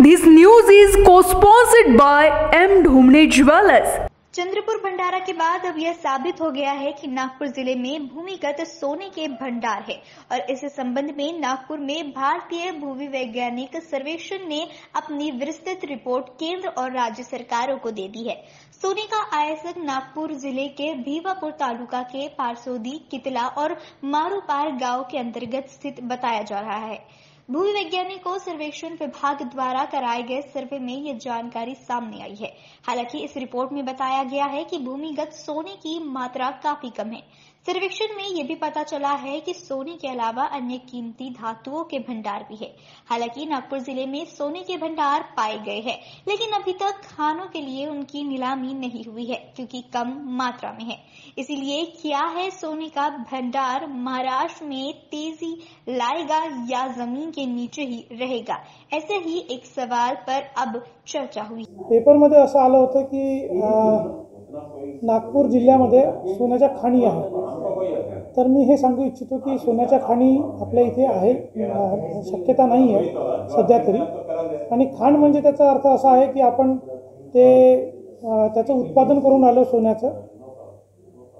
This news is co-sponsored by M. Dhumne Jewelers. Chandrapur Bhandara के बाद अब यह साबित हो गया है कि नागपुर ज़िले में भूमिगत सोने के भंडार है और इस संबंध में नागपुर में भारतीय भूमि वैज्ञानिक सर्वेक्षण ने अपनी विस्तृत रिपोर्ट केंद्र और राज्य सरकारों को दे दी है सोने का आयसक नागपुर ज़िले के भीवापुर तालुका के पारसोदी, कितला और मारूपार गाँव के अंतर्गत स्थित बताया जा रहा है भूमि वैज्ञानिकों सर्वेक्षण विभाग द्वारा कराए गए सर्वे में ये जानकारी सामने आई है। हालाँकि इस रिपोर्ट में बताया गया है कि भूमिगत सोने की मात्रा काफ़ी कम है। सर्वेक्षण में ये भी पता चला है कि सोने के अलावा अन्य कीमती धातुओं के भंडार भी है। हालाँकि नागपुर ज़िले में सोने के भंडार पाए गए हैं लेकिन अभी तक खानों के लिए उनकी नीलामी नहीं हुई है क्योंकि कम मात्रा में है। इसीलिए क्या है सोने का भंडार महाराष्ट्र में तेज़ी लाएगा या ज़मीन के नीचे ही रहेगा? ऐसे ही एक सवाल पर अब चर्चा हुई। पेपरमध्ये असं आलं होतं की अं, नागपूर जिल्ह्यामध्ये सोन्याच्या खाणी आहेत तर मी हे सांगू इच्छितो की सोन्याच्या खाणी आपल्या इथे आहे शक्यता नाही आहे सध्या तरी. आणि खाण म्हणजे त्याचा अर्थ असा आहे की आपण ते त्याचं उत्पादन करून आलो सोन्याचं.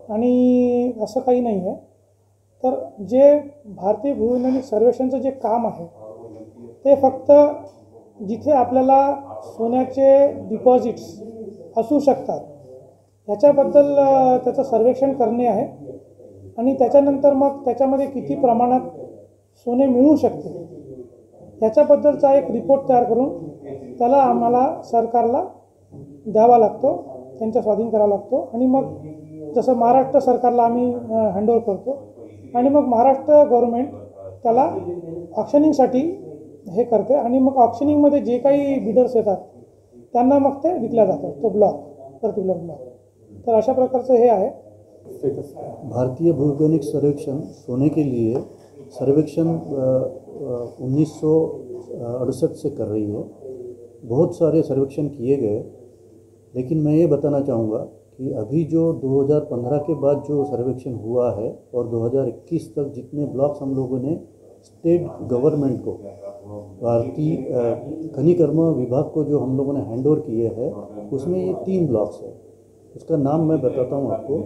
आणि असं काही नाही आहे. तर जे भारतीय भूविज्ञानिक सर्वेक्षणचं जे काम आहे ते फक्त जिथे आपल्याला सोन्याचे डिपॉझिट्स असू शकतात ह्याच्याबद्दल त्याचं सर्वेक्षण करणे आहे. आणि त्याच्यानंतर मग त्याच्यामध्ये किती प्रमाणात सोने मिळू शकते? ह्याच्याबद्दलचा एक रिपोर्ट तयार करून त्याला आम्हाला सरकारला द्यावा लागतो त्यांच्या स्वाधीन करावा लागतो. आणि मग जसं महाराष्ट्र सरकारला आम्ही हँडओव्हर करतो. आणि मग महाराष्ट्र गव्हर्मेंट त्याला ऑप्शनिंगसाठी हे करते. आणि मग ऑप्शनिंगमध्ये जे काही बिडर्स येतात त्यांना मग ते विकल्या जातात. तो ब्लॉक पर्टिक्युलर ब्लॉक तर अशा प्रकारचं हे आहे. भारतीय भूवैज्ञानिक सर्वेक्षण सोने के लिए सर्वेक्षण उन्नीस सौ अड़सठ से कर रही है। बहुत सारे सर्वेक्षण किए गए, लेकिन मैं ये बताना चाहूँगा कि अभी जो 2015 के बाद जो सर्वेक्षण हुआ है और 2021 तक जितने ब्लॉक्स हम लोगों ने स्टेट गवर्नमेंट को, भारतीय खनिकर्म विभाग को जो हम लोगों ने हैंड ओवर किए हैं, उसमें ये तीन ब्लॉक्स है। उसका नाम मैं बताता हूँ आपको।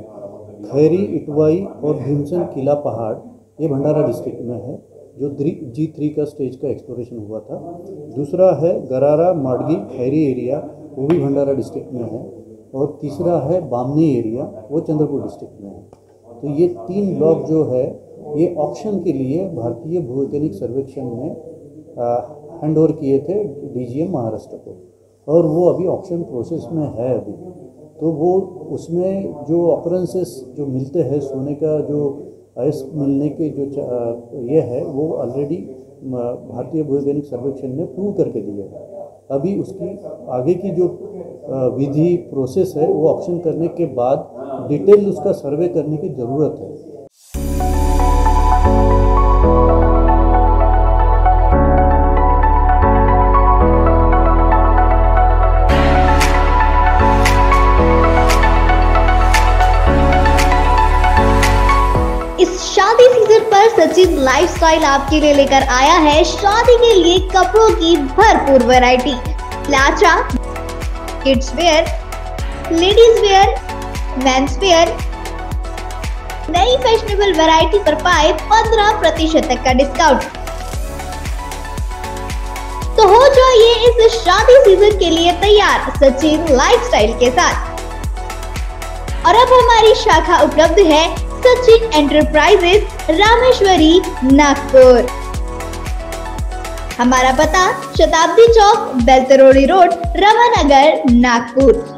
खैरी, इटवाई और भीमसन किला पहाड़, ये भंडारा डिस्ट्रिक्ट में है, जो जी थ्री का स्टेज का एक्सप्लोरेशन हुआ था। दूसरा है गरारा, माडगी, खैरी एरिया वो भी भंडारा डिस्ट्रिक्ट में है। और तीसरा है बामनी एरिया वो चंद्रपुर डिस्ट्रिक्ट में है। तो ये तीन ब्लॉक जो है, ये ऑप्शन के लिए भारतीय भूवैज्ञानिक सर्वेक्षण ने हैंड ओवर किए थे डीजीएम महाराष्ट्र को। और वो अभी ऑप्शन प्रोसेस में है अभी। तो वो उसमें जो ऑकरेंसेस जो मिलते हैं, सोने का जो अयस्क मिलने के जो ये है, वो ऑलरेडी भारतीय भूवैज्ञानिक सर्वेक्षण ने प्रूव करके दिया है। अभी उसकी आगे की जो विधि प्रोसेस है, वो ऑप्शन करने के बाद डिटेल उसका सर्वे करने की ज़रूरत है। पर सचिन लाइफस्टाइल आपके लिए लेकर आया है। शादी के लिए कपड़ों की भरपूर variety लाचा kids wear ladies wear men's wear नई फैशनेबल वैरायटी पर पाए 15 प्रतिशत तक का डिस्काउंट तो हो जाइए इस शादी सीज़न के लिए तैयार सचिन लाइफस्टाइल के साथ। और अब हमारी शाखा उपलब्ध है सचिन एंटरप्राइजेस रामेश्वरी नागपुर हमारा पता शताब्दी चौक बेलतरोड़ी रोड रमानगर नागपुर।